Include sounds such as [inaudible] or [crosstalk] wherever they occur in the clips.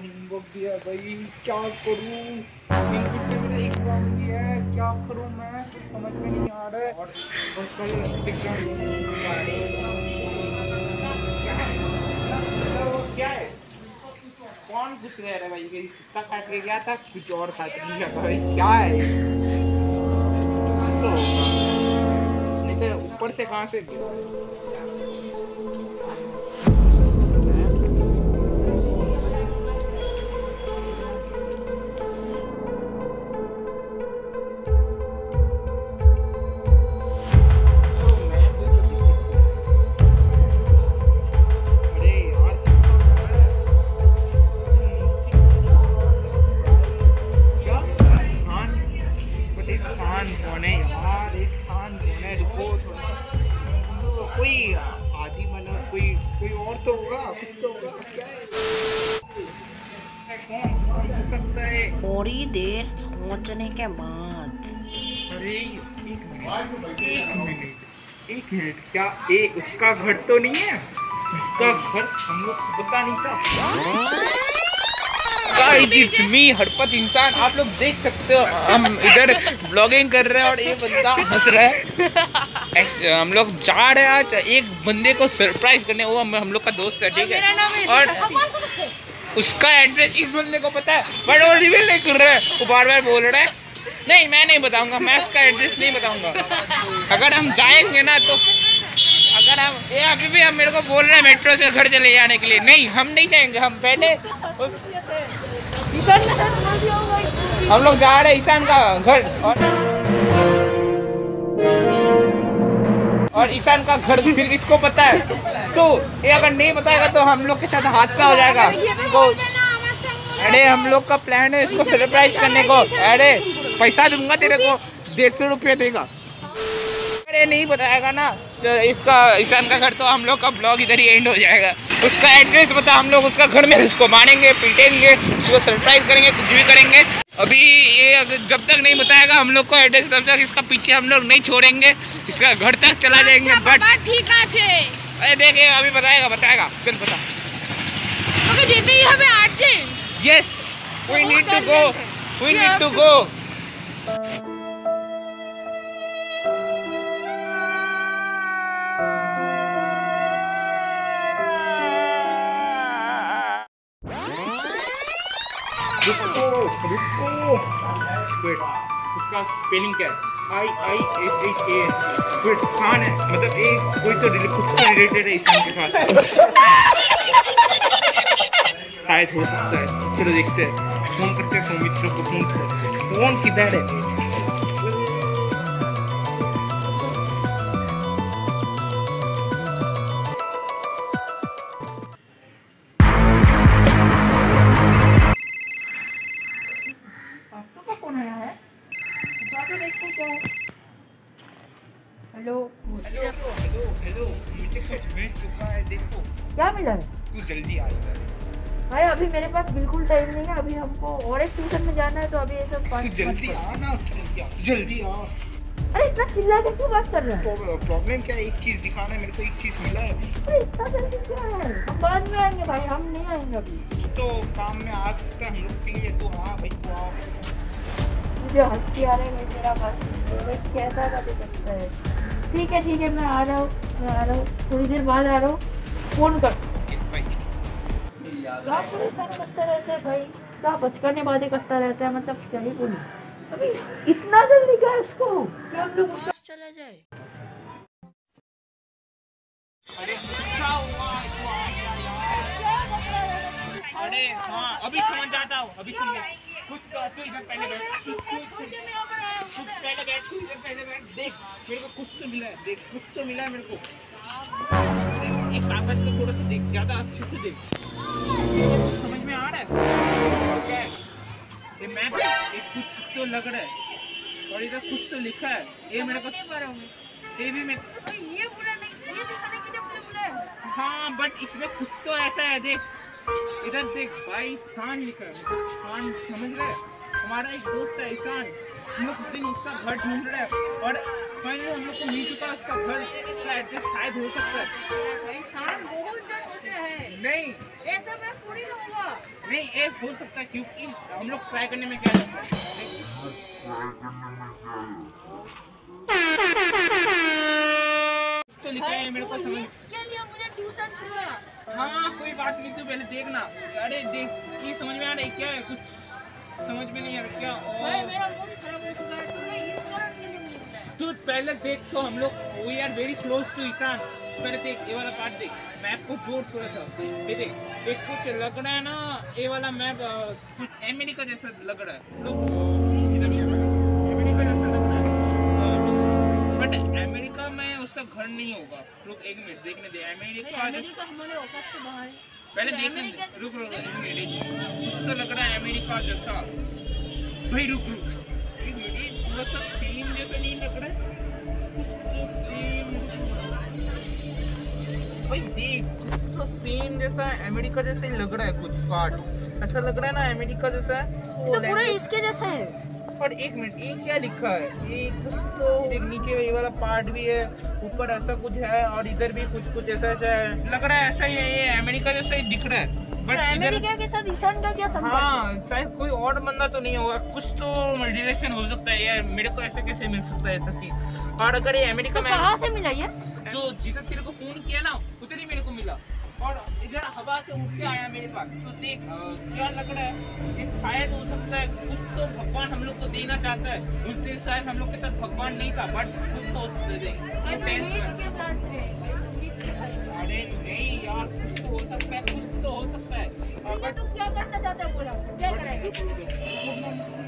दिया भाई। क्या करूँ? इंग्लिश से मेरा एग्ज़ाम भी है। क्या करूँ मैं? कुछ समझ में नहीं आ रहा है। और कल है। कौन पूछ रहा है भाई? मेरी कुत्ता काट के गया था, कुछ और था भाई, क्या है? तो नहीं तो ऊपर से कहाँ से? कोई आदि बना कोई कोई और तो होगा कुछ तो होगा क्या है? कौन कौन हो सकता है? थोड़ी देर सोचने के बाद। अरे एक मिनट एक मिनट एक मिनट क्या ए उसका घर तो नहीं है? उसका घर हम लोग को पता नहीं था। गाइस इट्स मी हरपत इंसान आप लोग देख सकते हो हम इधर ब्लॉगिंग कर रहे हैं और ये बंदा हंस रहा है। हम लोग जा रहे हैं आज एक बंदे को सरप्राइज़ करने वो हम हम लोग का दोस्त है ठीक है। और उसका एड्रेस इस बंदे को पता है बट वो रिवील नहीं कर रहा है वो बार बार बोल रहा है। नहीं मैं नहीं बताऊँगा मैं उसका एड्रेस नहीं बताऊँगा। अगर हम जाएँगे ना तो अगर हम ये अभी भी हम मेरे को बोल रहे हैं मेट्रो से घर चले जाने के लिए नहीं हम नहीं जाएँगे हम पहले उस- हम लोग जा रहे हैं ईशान का घर और और ईशान का घर सिर्फ़ इसको पता है। तो ये अगर नहीं बताएगा तो हम लोग के साथ हादसा हो जाएगा। तो अरे हम लोग का प्लान है इसको सरप्राइज़ करने को। अरे पैसा दूँगा तेरे को डेढ़ सौ रुपये देगा। अगर ये नहीं बताएगा ना। तो इसका ईशान का घर तो हम लोग का ब्लॉग इधर ही एंड हो जाएगा। उसका एड्रेस बता हम लोग उसका घर में उसको मारेंगे पीटेंगे उसको सरप्राइज़ करेंगे कुछ भी करेंगे। अभी ये अगर जब तक नहीं बताएगा हम लोग को एड्रेस तब तक इसका पीछे हम लोग नहीं छोड़ेंगे। इसका घर तक चला अच्छा, जाएँगे बट ठीक है अरे देखिए अभी बताएगा बताएगा। चल पता तो देते ही हमें urgent yes we need to go we need to go उसका स्पेलिंग क्या है? I I S H A wait शान है। मतलब ए, कोई तो कुछ तो रिलेटेड है ईशान के साथ। शायद हो सकता है। चलो देखते हैं। फ़ोन करते हैं सौमित्र को। फ़ोन फ़ोन किधर है? हेलो हेलो हेलो हेलो मुझे कुछ मिल चुका है देखो क्या मिला है तू जल्दी आ इधर भाई अभी मेरे पास बिल्कुल टाइम नहीं है अभी हमको और एक ट्यूशन में जाना है तो अभी ये सब तू जल्दी आ ना जल्दी आ जल्दी आ अरे इतना चिल्ला के क्यों बात कर रहा है प्रॉब्लम क्या है एक चीज़ दिखाना है मेरे को एक चीज़ मिला है अरे इतना जल्दी क्या है हम बाद में आएँगे भाई हम नहीं आएँगे अभी तो काम में आ सकता है हम लोग के लिए तो हाँ भाई तो आओ मुझे हँसी आ रही है मेरा बस कैसा का सकता है ठीक है ठीक है मैं आ रहा हूँ मैं आ रहा हूँ। थोड़ी देर बाद आ रहा हूँ। फ़ोन कर। करता रहता है भाई। क्या बचकर ने बातें करता रहता है मतलब क्या ही बोलूँ। अभी इतना जल्दी क्या उसको? कि हम लोग चला जाए। अरे हाँ अभी समझ जाता हूँ अभी समझ कुछ तो तू इधर पहले बैठ तू तू तू तू पहले बैठ तू इधर पहले बैठ। देख मेरे को कुछ तो मिला है देख कुछ तो मिला है मेरे को। ये कागज़ को थोड़ा सा देख ज़्यादा अच्छे से देख। कुछ समझ में आ रहा है? क्या है। ये मैप ये कुछ तो लग रहा है। और इधर कुछ तो लिखा है। ये मेरे को ये भी मैं ये बोला नहीं ये दिखाने के लिए बोले बोले हाँ। बट इसमें कुछ तो ऐसा है देख। इधर देख भाई ईशान लिखा है मतलब ईशान समझ रहे? हमारा एक दोस्त है ईशान। हम लोग उस दिन उसका घर ढूंढ रहे हैं और फाइनली हम लोग को मिल चुका है उसका घर। उसका एड्रेस शायद हो सकता है। भाई शान बहुत जन होते हैं। नहीं। ऐसा मैं पूरी लूँगा नहीं ये हो सकता है क्योंकि हम लोग ट्राई करने में क्या लगता है? तो लिखा है मेरे को समझ इसके लिए मुझे ट्यूशन बात नहीं तू पहले देखना। अरे देख ये समझ में आ रहा है क्या है? कुछ समझ में नहीं आ रहा क्या? भाई मेरा मूड खराब हो चुका है तुमने इस कारण के लिए मुझे तू पहले देख तो हम लोग we are very close to Ishaan पहले देख ये वाला पार्ट देख। मैप को जोड़ थोड़ा सा। ये देख एक कुछ लग रहा है ना ये वाला मैप कुछ अमेरिका जैसा लग रहा है। लोग अमेरिका में उसका घर नहीं होगा। रुक एक मिनट देखने दे अमेरिका जैसा- अमेरिका हमारे औकात से बाहर है पहले तो देखने दे रुक रुक एक मिनट कुछ तो लग रहा है अमेरिका जैसा। भाई रुक रुक। एक मिनट ये थोड़ा सा सेम जैसा नहीं लग रहा है? कुछ तो सेम भाई देख कुछ तो सेम जैसा है अमेरिका जैसा ही लग रहा है कुछ पार्ट ऐसा लग रहा है ना अमेरिका जैसा है। तो पूरा इसके जैसा है। और एक मिनट ये क्या लिखा है? ये कुछ तो एक नीचे ये वाला पार्ट भी है ऊपर ऐसा कुछ है और इधर भी कुछ कुछ ऐसा ऐसा है। लग रहा है ऐसा ही है ये अमेरिका जैसा ही दिख रहा है। तो बट इधर अमेरिका के साथ ईशान का क्या संपर्क है? शायद कोई और बंदा तो नहीं होगा। कुछ तो रिलेशन हो सकता है यार मेरे को ऐसे कैसे मिल सकता है ऐसा चीज़? और अगर ये अमेरिका तो में कहाँ से मिला ये? जो जिधर तेरे को फ़ोन किया ना उधर ही मेरे को मिला। और इधर हवा से उठ के आया मेरे पास। तो देख क्या लग रहा है? शायद हो सकता है कुछ तो भगवान हम लोग को देना चाहता है उस दिन शायद हम लोग के साथ भगवान नहीं था बट कुछ तो हो दे। है। अरे नहीं यार कुछ तो हो सकता है कुछ तो हो सकता है but तू क्या करना चाहता है बोला क्या करेगा [laughs] [laughs]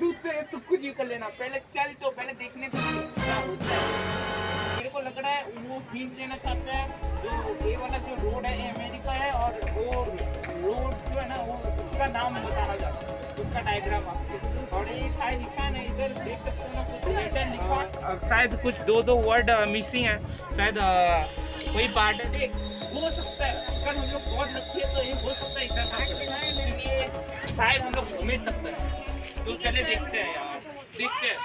तू तेरे तू कुछ ही कर लेना। पहले चल तो पहले देखने तो क्या होता है। मेरे को लग रहा है वो हिंट देना चाहता है जो ये वाला जो रोड है ये अमेरिका है और वो रोड जो है ना वो उसका नाम बताना चाहता है। उसका डायग्राम और ये शायद ईशान है इधर देख सकते हो ना कुछ लेटर लिखा शायद कुछ दो दो वर्ड मिसिंग है। शायद अ, कोई पार्ट है। देख हो सकता है। अगर हम लोग बहुत लकी है तो ये हो सकता है इसलिए शायद हम लोग मिल सकते हैं। तो चले देखते हैं यार देखते हैं।